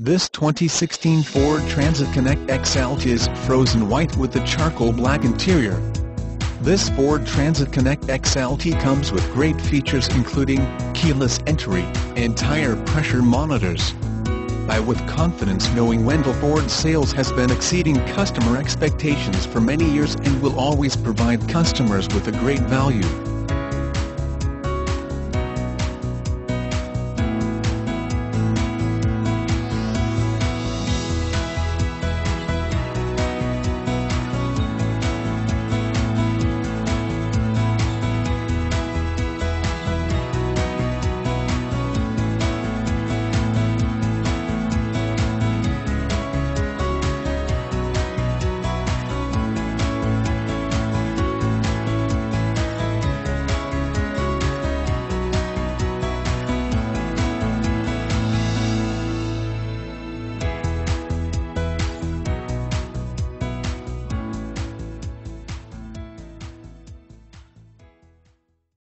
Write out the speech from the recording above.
This 2016 Ford Transit Connect XL is frozen white with a charcoal black interior. This Ford Transit Connect XLT comes with great features including keyless entry and tire pressure monitors. Buy with confidence knowing Wendle Ford sales has been exceeding customer expectations for many years and will always provide customers with a great value.